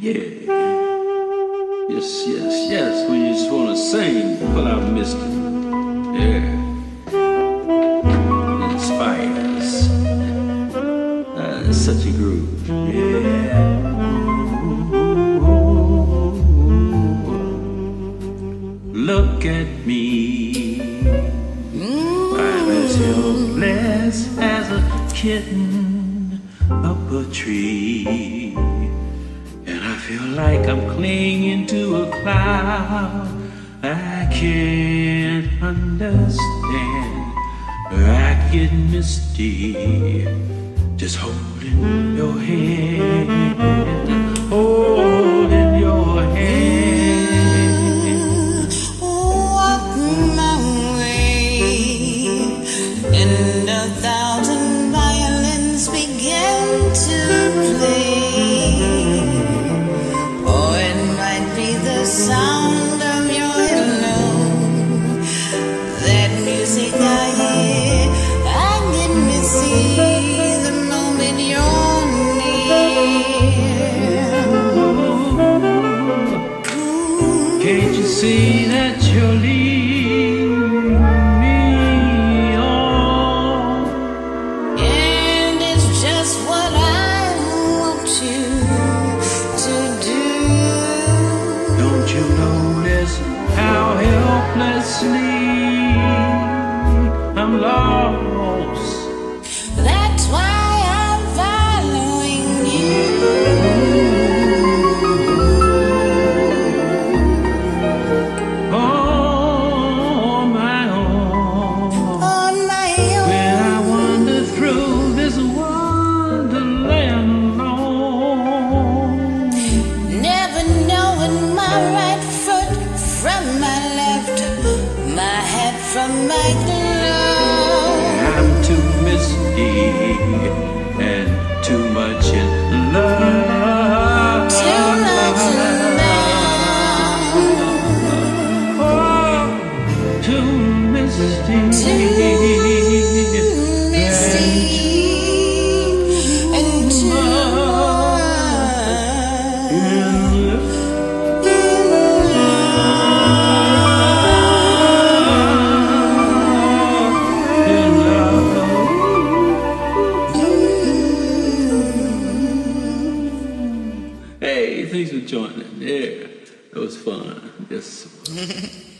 Yeah. Yes, yes, yes. When you just want to sing, pull missed it. Yeah. Inspires. Uh, such a groove. Yeah. Look at me. I'm as helpless as a kitten up a tree. Feel like I'm clinging to a cloud. I can't understand. I get misty just holding your hand. Holding your hand. Walk my way, and a sound of your hello. That music I hear, I the moment you're near. Can't you see that from my glove. I'm too misty and too much in love. Too much love. Oh, too misty. Misty Thanks for joining. Yeah, it was fun. Yes.